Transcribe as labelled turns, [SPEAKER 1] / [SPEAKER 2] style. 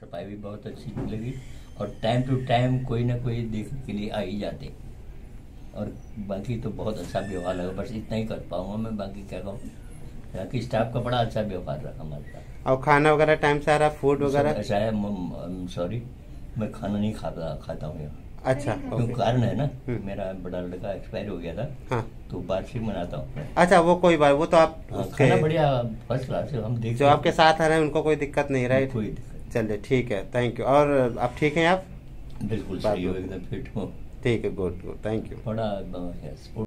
[SPEAKER 1] सफ़ाई भी बहुत अच्छी लगी और टाइम टू टाइम कोई ना कोई देखने के लिए आ ही जाते। और बाकी तो बहुत अच्छा व्यवहार लगा बस इतना ही कर पाऊँगा मैं बाकी क्या कहूँ। यहाँ की स्टाफ का बड़ा अच्छा व्यवहार रहा हमारे साथ।
[SPEAKER 2] और खाना वगैरह टाइम से आ रहा फ़ूड वगैरह?
[SPEAKER 1] ऐसा है सॉरी मैं खाना नहीं खाता खाता हूँ यहाँ।
[SPEAKER 2] अच्छा
[SPEAKER 1] क्यों कारण है ना
[SPEAKER 2] हम्म।
[SPEAKER 1] मेरा बड़ा लड़का एक्सपायर हो गया था
[SPEAKER 2] हाँ।
[SPEAKER 1] तो वार्षिक मनाता हूँ
[SPEAKER 2] अच्छा वो कोई बात वो तो आप
[SPEAKER 1] हाँ, खाना बढ़िया फ़र्स्ट क्लास है हम देख
[SPEAKER 2] जो आपके साथ आ रहे हैं उनको कोई दिक्कत नहीं राइट
[SPEAKER 1] कोई दिक्कत
[SPEAKER 2] चलिए ठीक है थैंक यू और आप ठीक हैं आप?
[SPEAKER 1] बिल्कुल सही हो एकदम फिट हो।
[SPEAKER 2] ठीक है गुड गुड थैंक यू
[SPEAKER 1] बड़ा